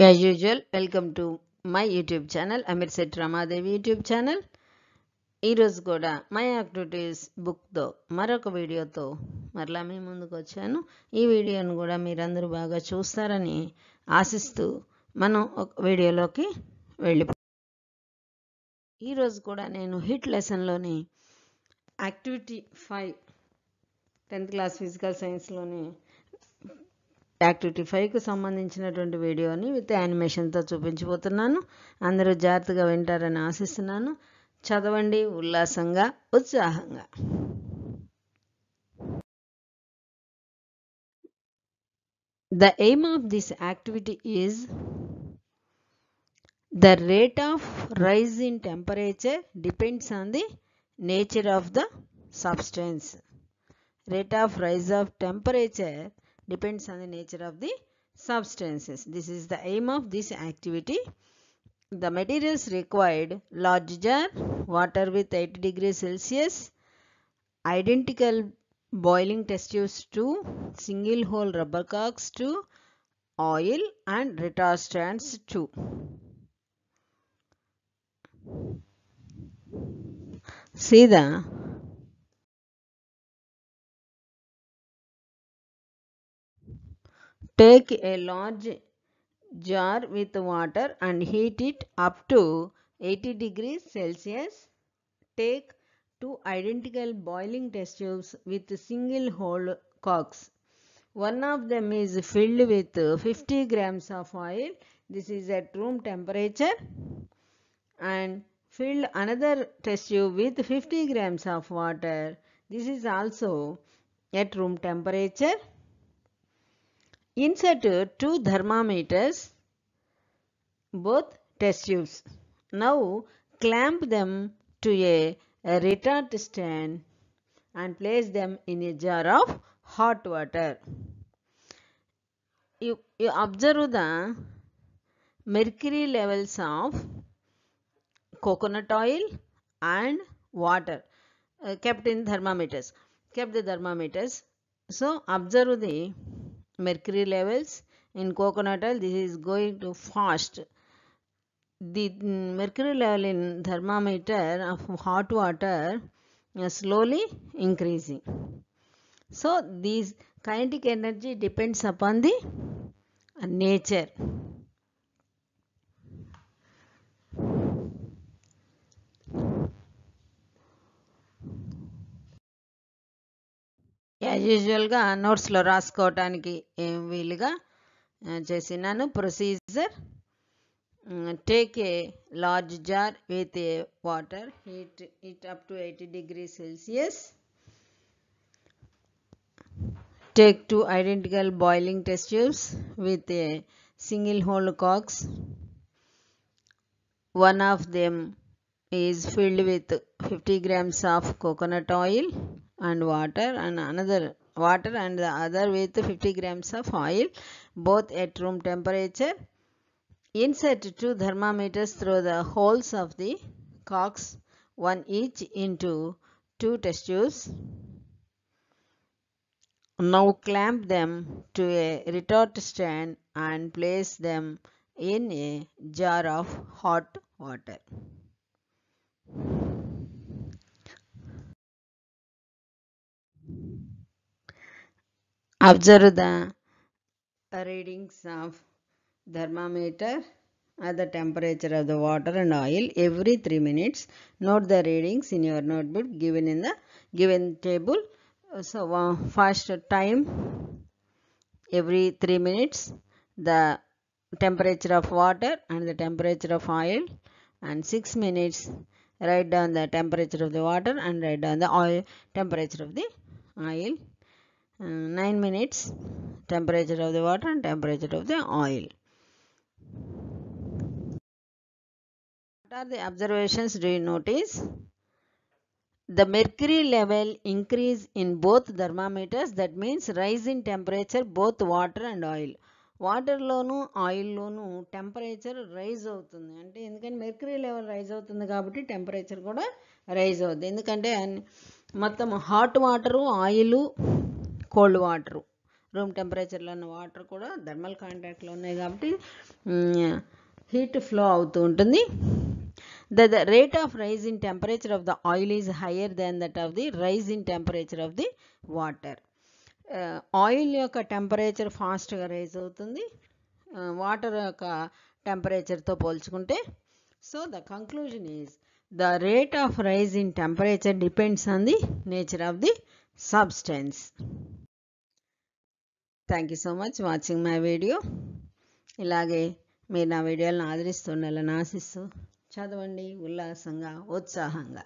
As usual welcome to my YouTube channel Ameer set Ramadevi YouTube channel ఈరోజు కూడా my activities బుక్తో మరొక వీడియోతో మరలా మీ ముందుకు వచ్చాను. ఈ వీడియోను కూడా మీరందరూ బాగా చూస్తారని ఆశిస్తూ మనం ఒక వీడియోలోకి వెళ్ళిపో. ఈరోజు కూడా నేను heat లెసన్లోని activity five tenth class physical సైన్స్లోని activity ఫైవ్కి సంబంధించినటువంటి వీడియోని విత్ యానిమేషన్తో చూపించిపోతున్నాను అందరూ జాగ్రత్తగా వింటారని ఆశిస్తున్నాను. చదవండి ఉల్లాసంగా ఉత్సాహంగా. The aim of this activity is the rate of rise in temperature depends on the nature of the substance rate of rise of temperature depends on the nature of the substances. This is the aim of this activity. The materials required large jar, water with 80 degrees Celsius, identical boiling test tubes 2, single hole rubber cocks 2, oil and retort strands 2. See the Take a large jar with water and heat it up to 80 degrees Celsius. Take two identical boiling test tubes with single hole cocks. One of them is filled with 50 grams of oil. This is at room temperature. And fill another test tube with 50 grams of water. This is also at room temperature. Insert two thermometers, both test tubes. Now clamp them to a, retort stand and place them in a jar of hot water. You, you observe the mercury levels of coconut oil and water uh, kept in thermometers. Kept the thermometers. So observe the mercury levels in coconut oil. This is going to fast. The mm, mercury level in thermometer of hot water is slowly increasing. So this kinetic energy depends upon the uh, nature as యూజువల్గా నోట్స్లో రాసుకోవటానికి ఏం వీలుగా చేసినాను procedure take a large jar with a water heat it up to eighty degree Celsius take two identical boiling test tubes with a single hole cocks. One of them is filled with 50 grams of coconut oil and water and another water and the other with 50 grams of oil both at room temperature. Insert two thermometers through the holes of the cocks one each into two test tubes. Now clamp them to a retort stand and place them in a jar of hot water observe the readings of thermometer at the temperature of the water and oil every 3 minutes. Note the readings in your notebook given in the given table. So uh, first time every 3 minutes the temperature of water and the temperature of oil and 6 minutes write down the temperature of the water and write down the oil temperature of the oil 9 minutes temperature of the water and temperature of the oil. What are the observations do you notice? The mercury level increase in both thermometers that means rise in temperature both water and oil. వాటర్లోను ఆయిల్లోను temperature rise అవుతుంది అంటే ఎందుకంటే mercury level rise అవుతుంది కాబట్టి temperature కూడా rise అవుతుంది ఎందుకంటే మొత్తం hot water oil cold water room టెంపరేచర్లో ఉన్న వాటర్ కూడా థర్మల్ కాంటాక్ట్లో ఉన్నాయి కాబట్టి హీట్ ఫ్లో అవుతూ ఉంటుంది. The the rate of rise in temperature of the oil is higher than that of the rise in temperature of the water oil యొక్క temperature ఫాస్ట్గా rise అవుతుంది. వాటర్ యొక్క టెంపరేచర్తో పోల్చుకుంటే so the conclusion is the rate of rise in temperature depends on the nature of the substance thank you so much watching my video ఇలాగే మీరు నా వీడియోలను ఆదరిస్తుండాలని ఆశిస్తూ చదవండి. ఉల్లాసంగా ఉత్సాహంగా.